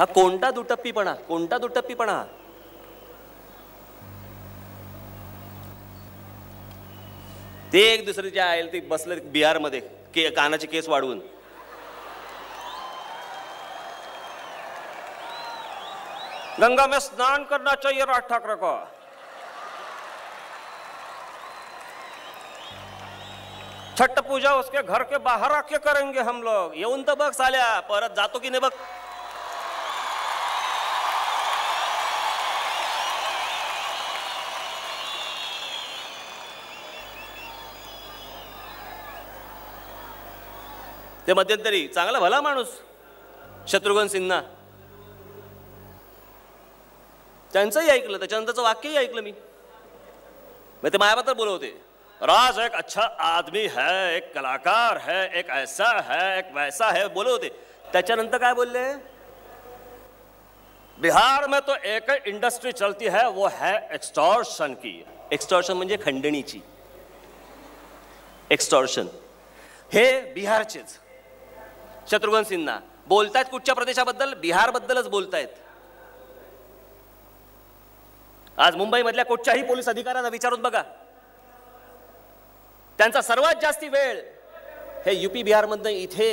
हा कोणता दुटप्पीपणा कोणता दुटप्पीपणा. हा? ते एक दुसरे जे आहे ते बसले बिहारमध्ये के कानाचे केस वाढवून. गंगा में स्नान करना चाहिए राज ठाकरे को। छठ पूजा उसके घर के बाहर आके करेंगे हम लोग। येऊन तर बघ साल्या परत जातो की नाही बघ. ते मध्यंतरी चांगला भला माणूस. शत्रुघ्न सिन्हा. त्यांचंही ऐकलं, त्याच्यानंतरचं वाक्यही ऐकलं मी. ते मायाबद्दल बोलवते. राज एक अच्छा आदमी है, एक कलाकार है, एक ऐसा है, एक वैसा है, बोलवते. त्याच्यानंतर काय बोलले? बिहार में तो एक इंडस्ट्री चलती है, वो है एक्सटॉर्शन की. एक्सटॉर्शन म्हणजे खंडणीची. एक्सटॉर्शन. हे बिहारचेच. शत्रुघ्न सिन्हा. बोलतायत कुठच्या प्रदेशाबद्दल? बिहारबद्दलच बोलतायत. आज मुंबईमधल्या कुठच्याही पोलीस अधिकाऱ्यांना विचारून बघा. त्यांचा सर्वात जास्ती वेळ हे युपी बिहारमधनं इथे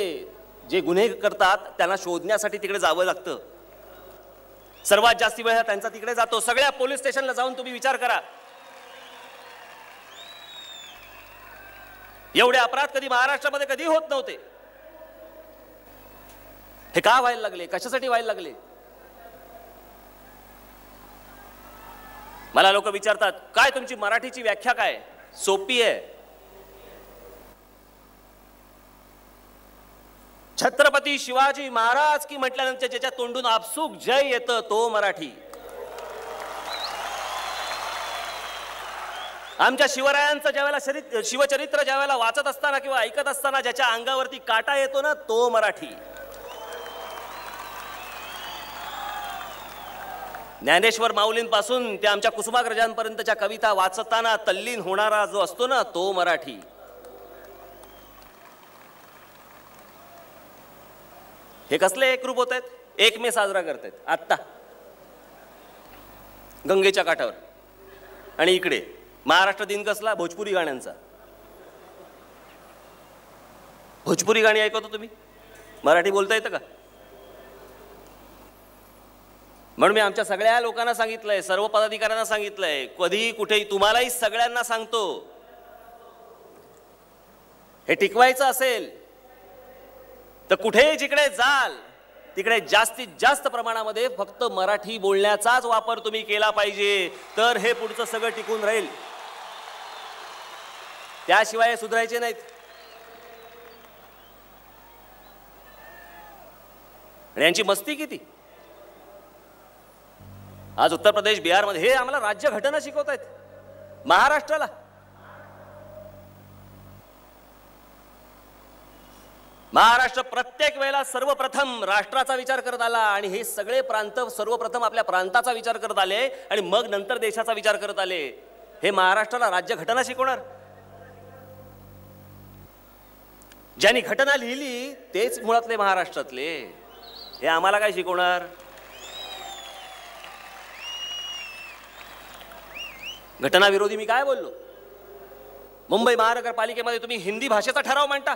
जे गुन्हे करतात त्यांना शोधण्यासाठी तिकडे जावं लागतं. सर्वात जास्ती वेळ हा त्यांचा तिकडे जातो. सगळ्या पोलीस स्टेशनला जाऊन तुम्ही विचार करा. एवढे अपराध कधी महाराष्ट्रामध्ये कधी होत नव्हते? हे का व्हायला लागले? कशासाठी व्हायला लागले? मला लोक विचारतात काय तुमची मराठीची व्याख्या काय? सोपी आहे. छत्रपती शिवाजी महाराज की म्हटल्यानंतर ज्याच्या तोंडून आपसूक जय येतं तो मराठी. आमच्या शिवरायांचं ज्यावेळेला शरीर शिवचरित्र ज्यावेळेला वाचत असताना किंवा ऐकत असताना ज्याच्या अंगावरती काटा येतो ना तो मराठी. ज्ञानेश्वर माऊलींपासून ते आमच्या कुसुमाग्रजांपर्यंतच्या कविता वाचताना तल्लीन होणारा जो असतो ना तो मराठी. हे कसले एकरूप होत आहेत? एक मे साजरा करतायत. आत्ता. गंगेच्या काठावर. आणि इकडे. महाराष्ट्र दिन कसला? भोजपुरी गाण्यांचा. भोजपुरी गाणी ऐकवतो तुम्ही? मराठी बोलता येतं का? म्हणून मी आमच्या सगळ्या लोकांना सांगितलंय सर्व पदाधिकाऱ्यांना सांगितलंय कधीही कुठेही तुम्हालाही सगळ्यांना सांगतो. हे टिकवायचं असेल तर कुठेही जिकडे जाल तिकडे जास्तीत जास्त प्रमाणामध्ये फक्त मराठी बोलण्याचाच वापर तुम्ही केला पाहिजे तर हे पुढचं सगळं टिकून राहील. त्याशिवाय सुधारायचे नाहीत. आणि यांची मस्ती किती? आज उत्तर प्रदेश बिहारमध्ये हे आम्हाला राज्य घटना शिकवत आहेत. महाराष्ट्राला. महाराष्ट्र प्रत्येक वेळेला सर्वप्रथम राष्ट्राचा विचार करत आला आणि हे सगळे प्रांत सर्वप्रथम आपल्या प्रांताचा विचार करत आले आणि मग नंतर देशाचा विचार करत आले. हे महाराष्ट्राला राज्य घटना शिकवणार. ज्यांनी घटना लिहिली तेच मुळातले महाराष्ट्रातले. हे आम्हाला काय शिकवणार? घटनाविरोधी मी काय बोललो? मुंबई महानगरपालिकेमध्ये तुम्ही हिंदी भाषेचा ठराव मांडता.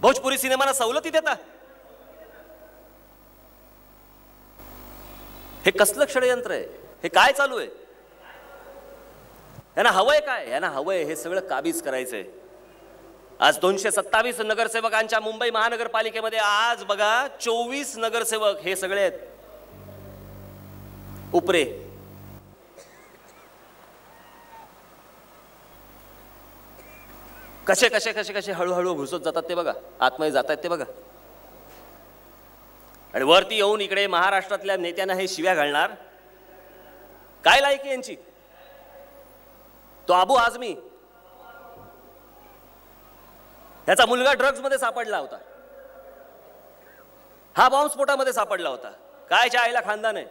भोजपुरी सिनेमाला सवलती देता. हे कसलं षडयंत्र आहे? हे काय चालू आहे? यांना हवंय काय? यांना हवंय हे सगळं काबीज करायचंय. आज दोनशे सत्तावीस नगरसेवकांच्या मुंबई महानगरपालिकेमध्ये आज बघा चोवीस नगरसेवक हे सगळे आहेत. उपरे. कसे कसे कसे कसे हळूहळू घुसत जातात ते बघा. आतमध्ये जात आहेत ते बघा. आणि वरती येऊन इकडे महाराष्ट्रातल्या नेत्यांना हे शिव्या घालणार. काय लायकी यांची? तो आबू आजमी ह्याचा मुलगा ड्रग्जमध्ये सापडला होता. हा बॉम्बस्फोटामध्ये सापडला होता. कायच्या आईला खानदान आहे?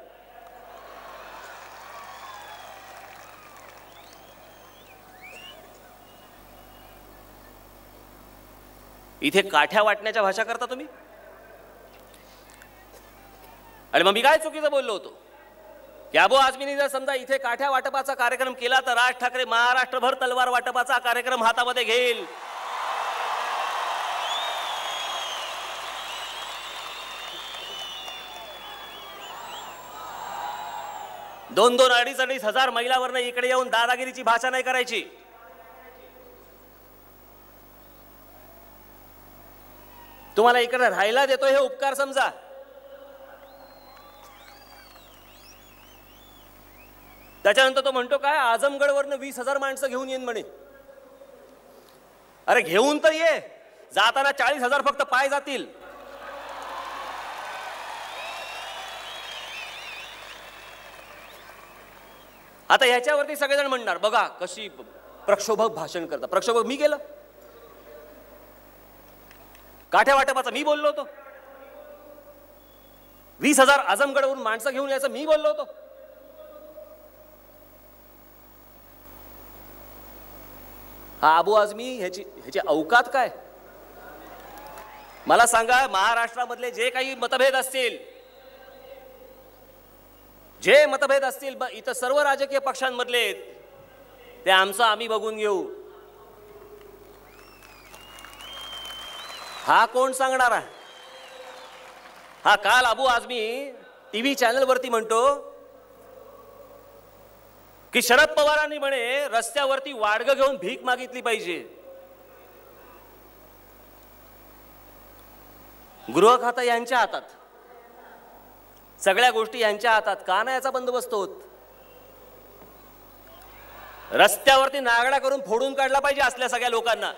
इथे काठ्या वाटण्याच्या भाषा करता तुम्ही? आणि मग मी काय चुकीचं बोललो होतो? की अबो आजमीनी जर समजा इथे काठ्या वाटपाचा कार्यक्रम केला तर राज ठाकरे महाराष्ट्रभर तलवार वाटपाचा कार्यक्रम हातामध्ये घेईल. दोन दोन अडीच अडीच हजार महिलावरनं इकडे येऊन दादागिरीची भाषा नाही करायची. तुम्हाला इकडे राहायला देतो हे उपकार समजा. त्याच्यानंतर तो म्हणतो काय आजमगडवरनं वीस हजार माणसं घेऊन येईन म्हणे. अरे घेऊन तर ये. जाताना चाळीस हजार फक्त पाय जातील. आता ह्याच्यावरती सगळेजण म्हणणार बघा कशी प्रक्षोभक भाषण करता. प्रक्षोभक मी केलं? काठ्या वाटपाचा मी बोललो होतो. वीस हजार आजमगडवरून माणसं घेऊन यायचं मी बोललो होतो. हा अबू आजमी ह्याची ह्याची अवकात काय? मला सांगा महाराष्ट्रामधले जे काही मतभेद असतील जे मतभेद असतील इथं सर्व राजकीय पक्षांमधले ते आमचं आम्ही बघून घेऊ. हा कोण सांगणार हा काल अबू आझमी टीव्ही चॅनलवरती म्हणतो की शरद पवारांनी म्हणे रस्त्यावरती वाडगं घेऊन भीक मागितली पाहिजे. गृहखाता यांच्या हातात. सगळ्या गोष्टी यांच्या हातात. का नाही याचा बंदोबस्त होत? रस्त्यावरती नागडा करून फोडून काढला पाहिजे असल्या सगळ्या लोकांना.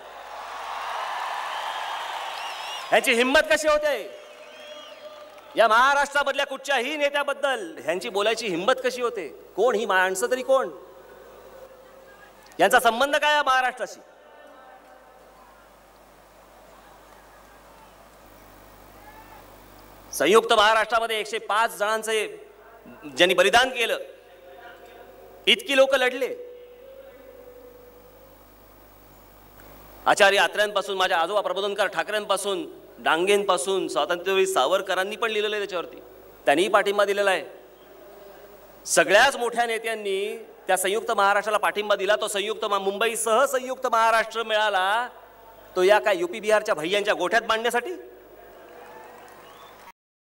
ह्यांची हिंमत कशी होते? या महाराष्ट्रामधल्या कुठच्याही नेत्याबद्दल ह्यांची बोलायची हिंमत कशी होते? कोण ही माणसं तरी कोण? यांचा संबंध काय या महाराष्ट्राशी? संयुक्त महाराष्ट्रामध्ये एकशे पाच जणांचे ज्यांनी बलिदान केलं इतकी लोक लढले. आचार्य आत्र्यांपासून माझ्या आजोबा प्रबोधनकार ठाकरेंपासून डांगेंपासून स्वातंत्र्यवीर सावरकरांनी पण लिहिलेलं आहे त्याच्यावरती. त्यांनीही पाठिंबा दिलेला आहे. सगळ्याच मोठ्या नेत्यांनी त्या संयुक्त महाराष्ट्राला पाठिंबा दिला. तो संयुक्त मुंबईसह संयुक्त महाराष्ट्र मिळाला. तो या काय युपी बिहारच्या भैयांच्या गोठ्यात मांडण्यासाठी